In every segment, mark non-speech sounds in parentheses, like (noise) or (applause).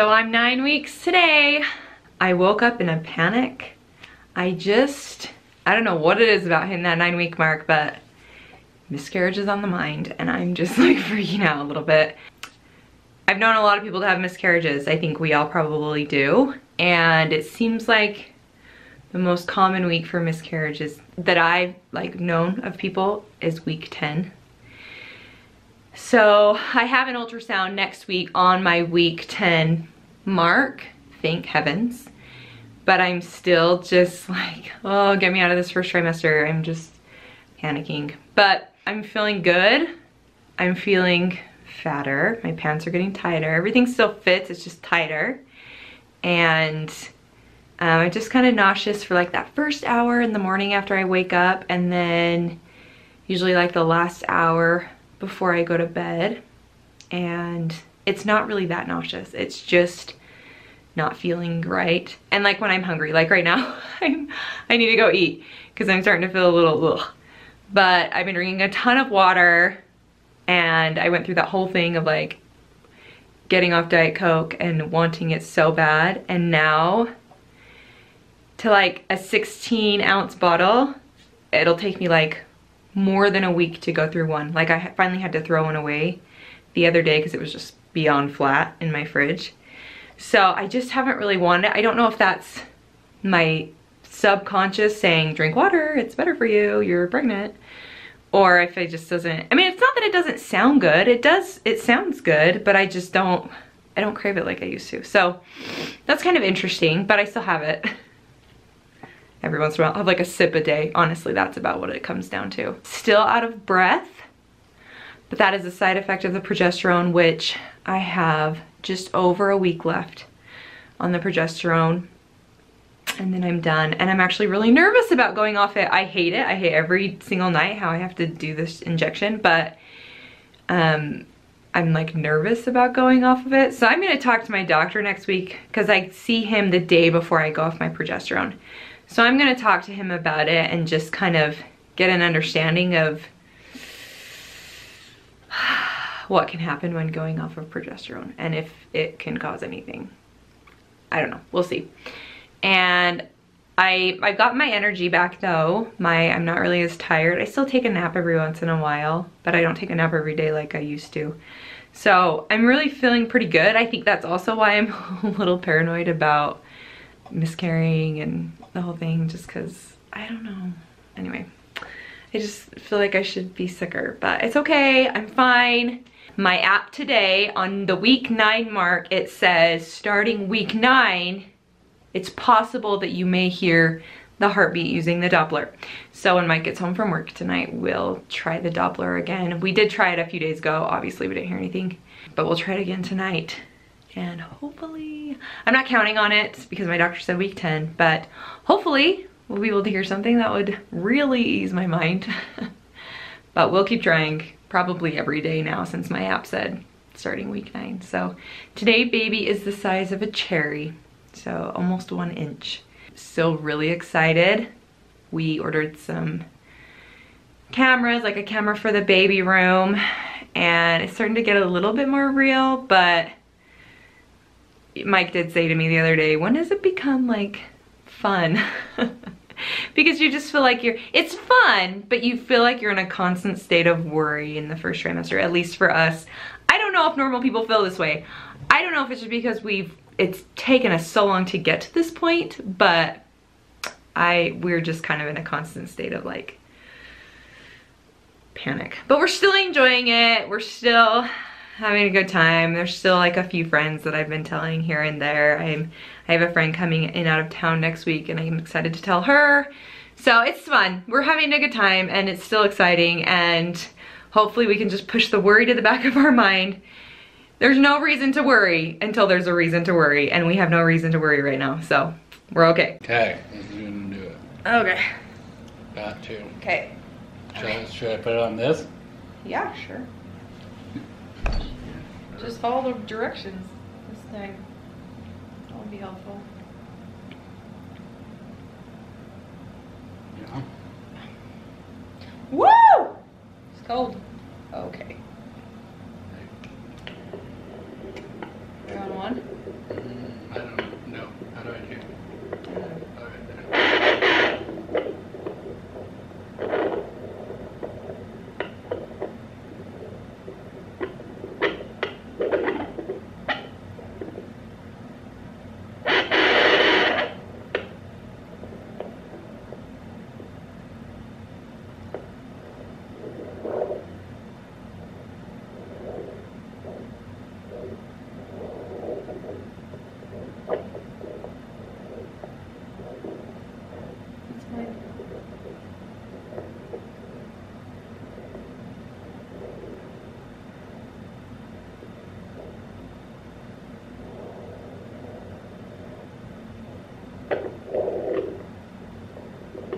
So I'm nine weeks today. I woke up in a panic. I just, I don't know what it is about hitting that nine week mark, but miscarriage is on the mind and I'm just (laughs) like freaking out a little bit. I've known a lot of people to have miscarriages. I think we all probably do. And it seems like the most common week for miscarriages that I've like known of people is week 10. So I have an ultrasound next week on my week 10 mark, thank heavens. But I'm still just like, oh, get me out of this first trimester. I'm just panicking. But I'm feeling good. I'm feeling fatter. My pants are getting tighter. Everything still fits, it's just tighter. And um, I'm just kind of nauseous for like that first hour in the morning after I wake up and then usually like the last hour before I go to bed. And it's not really that nauseous. It's just not feeling right. And like when I'm hungry, like right now, (laughs) I'm, I need to go eat because I'm starting to feel a little ugh. But I've been drinking a ton of water and I went through that whole thing of like getting off Diet Coke and wanting it so bad. And now to like a 16 ounce bottle, it'll take me like more than a week to go through one. Like I finally had to throw one away the other day because it was just beyond flat in my fridge. So I just haven't really wanted it. I don't know if that's my subconscious saying drink water, it's better for you, you're pregnant or if it just doesn't, I mean, it's not that it doesn't sound good. It does, it sounds good, but I just don't, I don't crave it like I used to. So that's kind of interesting, but I still have it. (laughs) Every once in a while, I'll have like a sip a day. Honestly, that's about what it comes down to. Still out of breath, but that is a side effect of the progesterone, which I have just over a week left on the progesterone and then I'm done. And I'm actually really nervous about going off it. I hate it. I hate every single night how I have to do this injection, but um, I'm like nervous about going off of it. So I'm gonna talk to my doctor next week because I see him the day before I go off my progesterone. So I'm gonna talk to him about it and just kind of get an understanding of what can happen when going off of progesterone and if it can cause anything. I don't know, we'll see and I, I got my energy back though. My, I'm not really as tired. I still take a nap every once in a while, but I don't take a nap every day like I used to. So I'm really feeling pretty good. I think that's also why I'm (laughs) a little paranoid about miscarrying and the whole thing just because I don't know. Anyway, I just feel like I should be sicker, but it's okay. I'm fine. My app today on the week nine mark, it says starting week nine, it's possible that you may hear the heartbeat using the Doppler. So when Mike gets home from work tonight, we'll try the Doppler again. We did try it a few days ago. Obviously, we didn't hear anything, but we'll try it again tonight. And hopefully, I'm not counting on it because my doctor said week 10, but hopefully we'll be able to hear something that would really ease my mind. (laughs) but we'll keep trying probably every day now since my app said starting week nine. So today baby is the size of a cherry so almost one inch. Still really excited. We ordered some cameras, like a camera for the baby room, and it's starting to get a little bit more real, but Mike did say to me the other day, when does it become like fun? (laughs) because you just feel like you're, it's fun, but you feel like you're in a constant state of worry in the first trimester, at least for us. I don't know if normal people feel this way. I don't know if it's just because we've it's taken us so long to get to this point, but I we're just kind of in a constant state of like panic. But we're still enjoying it. We're still having a good time. There's still like a few friends that I've been telling here and there. I'm I have a friend coming in out of town next week and I'm excited to tell her. So it's fun. We're having a good time and it's still exciting and hopefully we can just push the worry to the back of our mind there's no reason to worry until there's a reason to worry, and we have no reason to worry right now, so we're okay. Okay, let's do it. Okay. Got to. Okay. Should, I, should I put it on this? Yeah, sure. Just follow the directions. This thing. That would be helpful. Yeah. Woo! It's cold. Okay. You're on one?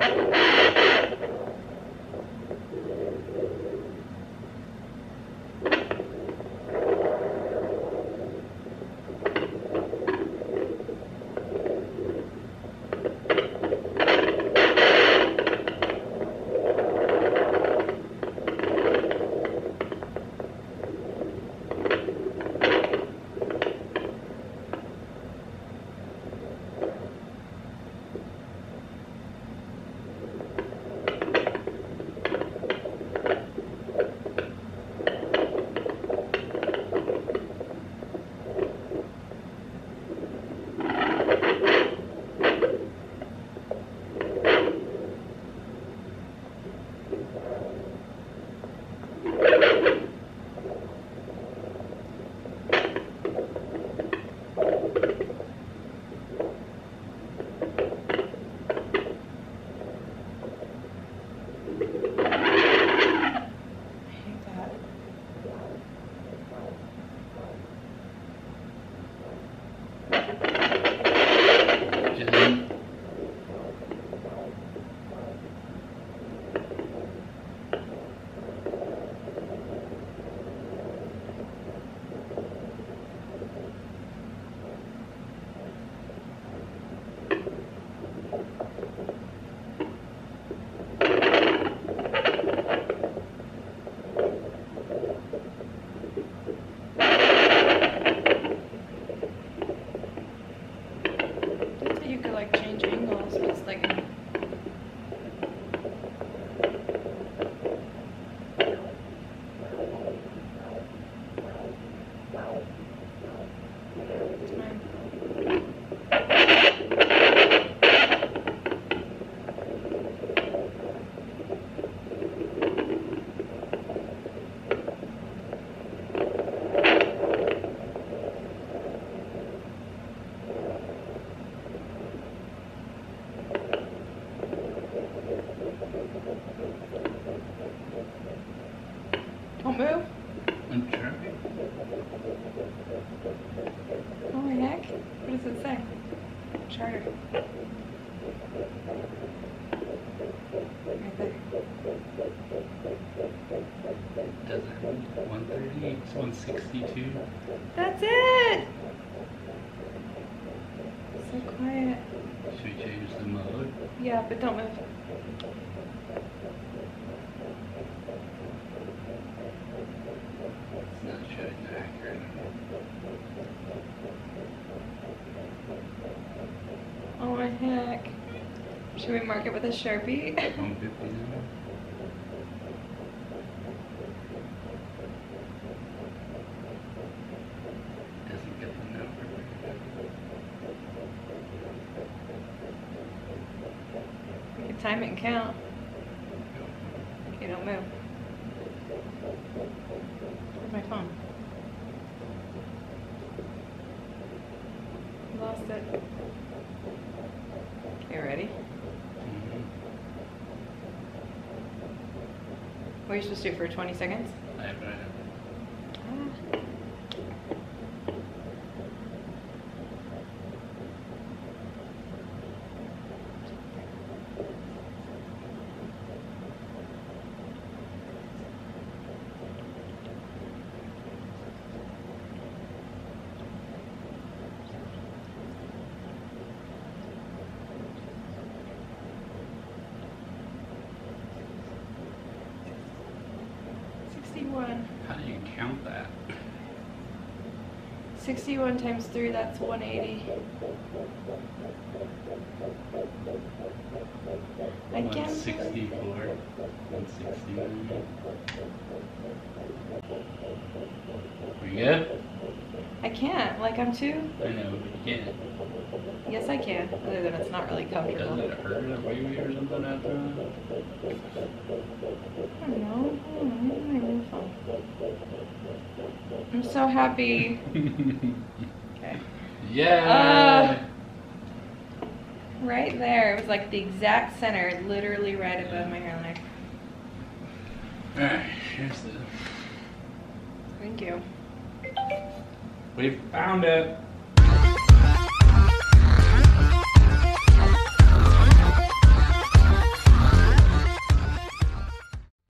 I Don't move. I'm trying. Oh heck. What does it say? Charter. Right there. Desert 130, 162. That's it! So quiet. Should we change the mode? Yeah, but don't move. It's not showing accurate. Oh my heck. Should we mark it with a sharpie? Doesn't get the number. time and count. Okay, don't move. Where's my phone? Lost it. Okay, ready? Mhm. What are you supposed to do for 20 seconds? 61. How do you count that? 61 times 3, that's 180. I 164, 169. We good? I can't. Like, I'm too. I know, but you can't. Yes, I can. Other than it's not really comfortable. Doesn't it hurt or something after I don't know. I don't know. Maybe my new phone. I'm so happy. (laughs) Okay. yeah! Uh, right there. It was like the exact center, literally right above my hairline. Alright, here's the. Thank you. We found it!